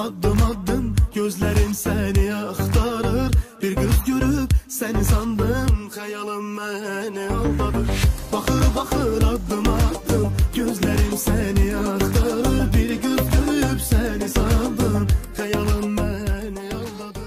Adım adım gözlerim seni aktarır. Bir göz görüp seni sandım. Hayalim beni aldadı Bakır bakır adım adım gözlerim seni aktarır. Bir göz görüp seni sandım. Hayalim beni aldadı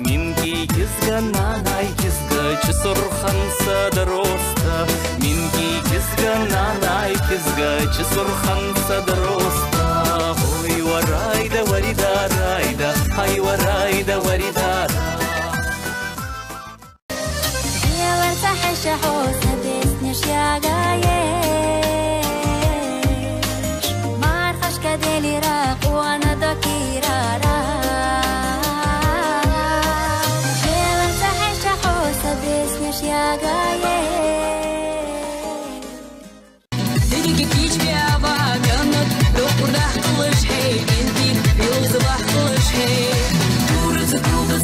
Минги кизга нанай кизга чысурхан садар оста Минги кизга нанай кизга чысурхан садар оста Ой варайда варида райда ай варайда варида Белар сахаша хоса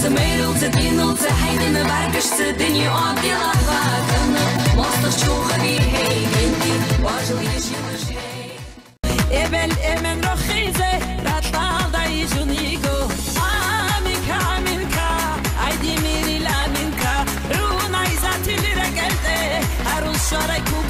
سميرو وتدينو تحيد أنا بعركش تدني وقعد يلا حباكنا مصر شو غبيحي هندي واجل يجي وجهي ابن ابن رخيزه رطال شارك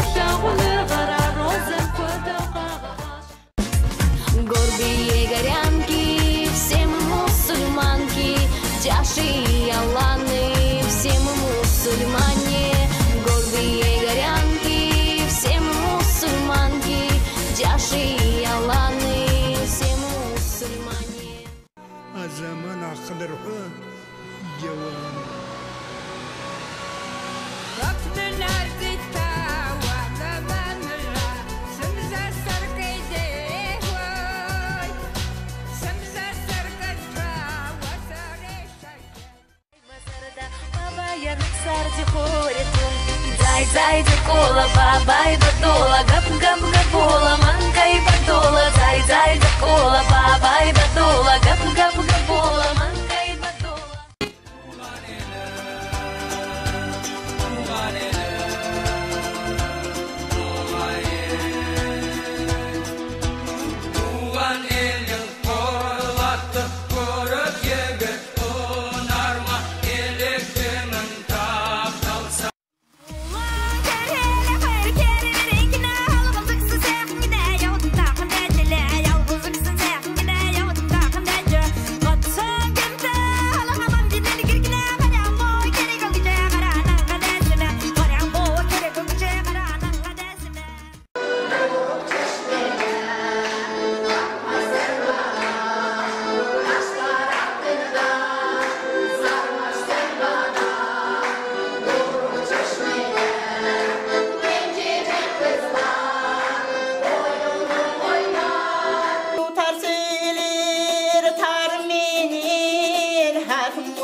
Белые горянки, все мы мусульманки, чаши и аланы, все мы мусульмане. Голубые горянки, все мы мусульманки, чаши и аланы, все мы мусульмане. Азамана Хадарха, Джаван. بدولا باباي بدولا قب قب قبولا من كي بدولا زاي زاي دقولا باباي بدولا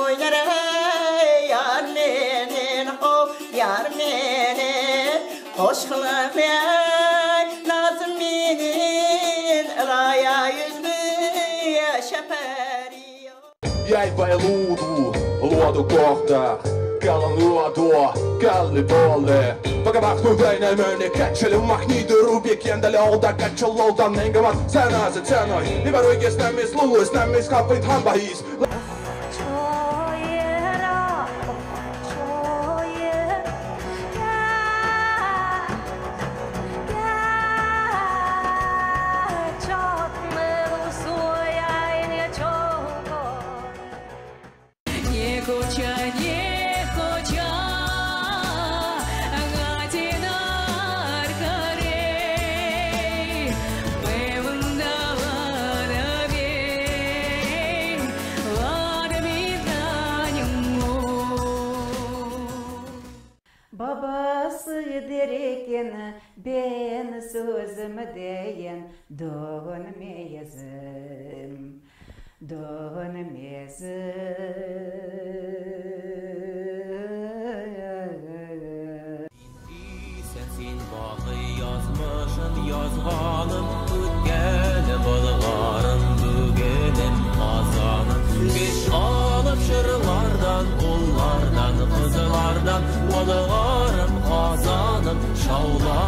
hakim oynar yar menin ho yar menin hoş kılıp lazım menin raya yüzlü şeferi Jeg var ludo, ludo korta Kallan ludo, kalli bolle Bakamak bu beyne möne Kaçalı mahnidi rubik Yendele olda kaçalı oldan Nengaman sen azet sen oy Ivar uyges nemis luis nemis kapit hambahis dönmeyezim dönmeyezim Sensin bağı yazmışın yazganım Ötkenim bulgarım bügenim kazanım Geç alıp şırlardan, kızlardan Bulgarım kazanım şavla